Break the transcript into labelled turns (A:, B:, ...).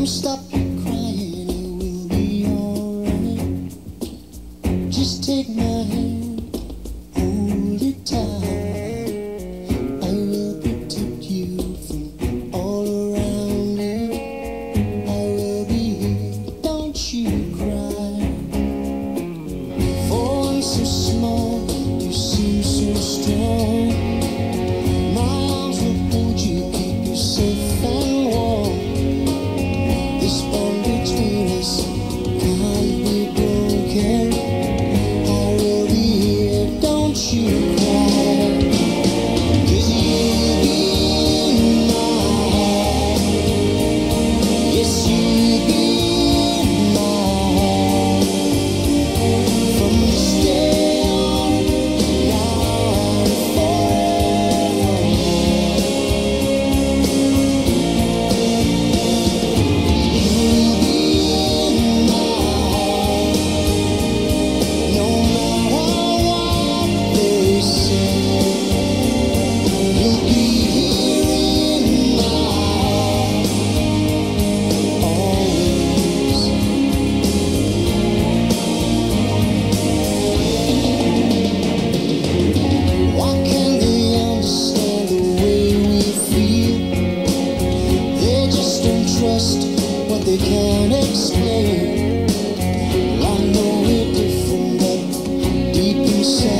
A: Don't stop crying, it will be alright. Just take my hand. Cristo. lost what they can't explain. Well, I know we're different, but deep inside.